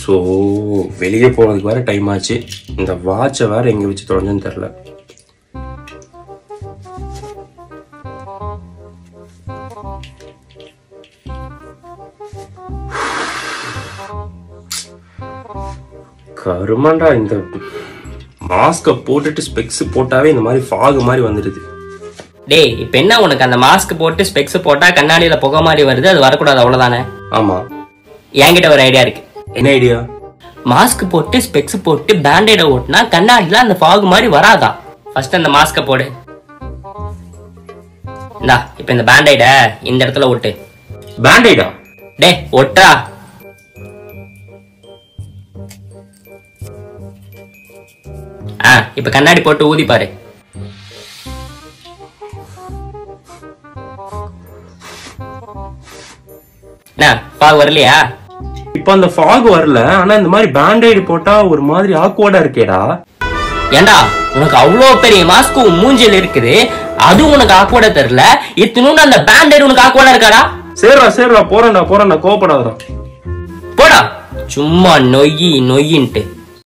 So வெளியே போனதுக்கு வேற டைம் ஆச்சு. இந்த வாட்சை வேற எங்க வச்சு தொலைஞ்சுன்னு தெரில கருமாண்டா இந்த மாஸ்கை போட்டுட்டு ஸ்பெக்ஸ் போட்டாவே இந்த மாதிரி ஃபாகு மாதிரி வந்துடுது. டேய் இப்ப என்ன உனக்கு? அந்த மாஸ்க் போட்டு ஸ்பெக்ஸ் போட்டா கண்ணாடியில புகை மாதிரி வருது அது வரக்கூடாது அவ்வளவுதானே? ஆமா. என்கிட்ட ஒரு ஐடியா இருக்கு. என்ன ஐடியா மாஸ்க் போட்டு ஸ்பெக்ஸ் போட்டு பேண்டேட ஓட்டினா கண்ணாடியில அந்த ஃபாக் மாதிரி வராதா? ஃபர்ஸ்ட் அந்த மாஸ்க போடு. இந்தா இப்ப இந்த பேண்டைட இந்த இடத்துல ஒட்டு. பேண்டைடா டே ஒட்டா ஆ இப்ப கண்ணாடி போட்டு ஊதி பாரு. என்ன ஃபாக் வரலையா? இப்போ அந்த ஃபாக் வரல ஆனா இந்த மாதிரி பேண்டைடு போட்டா ஒரு மாதிரி ஆக்வர்டா இருக்கேடா. ஏண்டா உனக்கு அவ்வளோ பெரிய மாஸ்க் மூஞ்சில இருக்குது. அது உனக்கு ஆக்வர்டா தெரியல. இத்தினூண்டு அந்த பேண்டேட் உனக்கு ஆக்வர்டா இருக்காடா? சரிடா சரிடா போறேன்டா போறேன்டா கோவப்படாதடா. போடா. சும்மா நொய்யி நொய்யின்ட்டு.